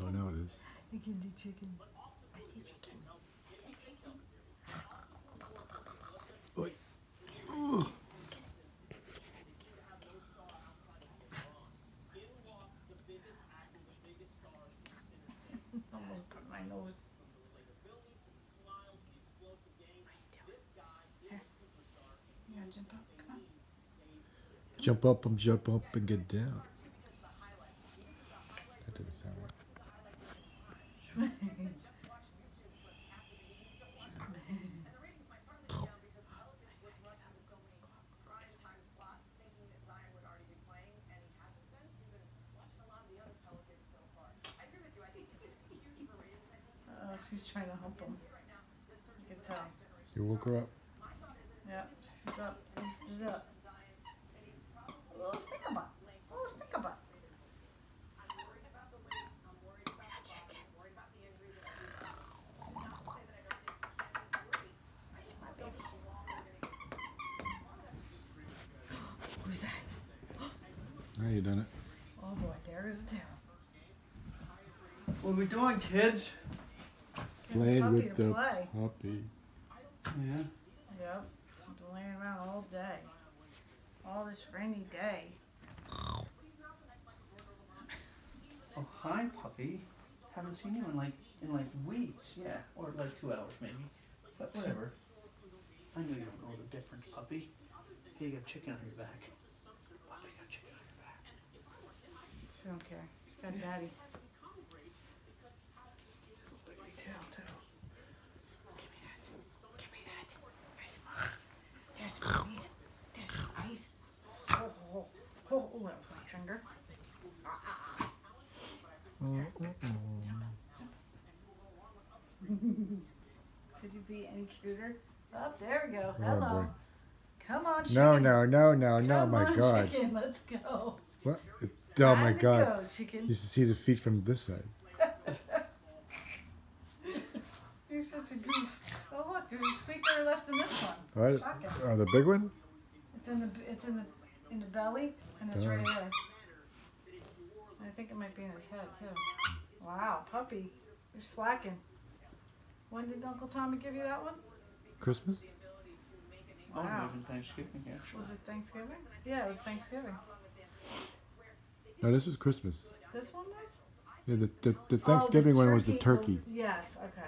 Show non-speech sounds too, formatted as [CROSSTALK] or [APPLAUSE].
Oh, now it is. You can do chicken. I see chicken. I see chicken. Oi. Almost put my nose. Here. You wanna jump up? Come on. Jump up and jump up and get down. That didn't sound right. Oh, she's trying to hump him. You can tell. You woke her up. Yeah, she's up. East is up. Oh, stickerbutt. Oh, stickerbutt. Yeah, chicken. Where's my baby? Who's that? Now you done it. Oh boy, there's the tail. What are we doing, kids? Getting Played puppy with the play. puppy. Yeah. Yep, she's been laying around all day. All this rainy day. Oh, hi, puppy. Haven't seen you in like in like weeks. Yeah, or like two hours maybe. But whatever. I know you don't know the difference, puppy. Hey, you got chicken on your back. Puppy got chicken on your back. She don't care. She's got daddy. Baby tail too. Give me that. Give me that. That's Mommy's. That's Mommy's. That's Mommy's. Oh, oh, oh, oh, that was my finger. Could you be any cuter? Oh, there we go. Oh, Hello. boy. Come on, chicken. No, no, no, no, no, my on, God. chicken. Let's go. What? Oh, my God. Go, chicken. You should see the feet from this side. [LAUGHS] You're such a goof. Oh look, there's a squeaker left in this one. What? Shotgun. Oh, the big one? It's in the it's in the in the belly and it's Oh. right here. And I think it might be in his head too. Wow, puppy, you're slacking. When did Uncle Tommy give you that one? Christmas? Oh, Wow. it was Thanksgiving actually. Was it Thanksgiving? Yeah, it was Thanksgiving. No, this was Christmas. This one was? Yeah, the, the, the Oh, Thanksgiving one was the oh, turkey. yes, okay.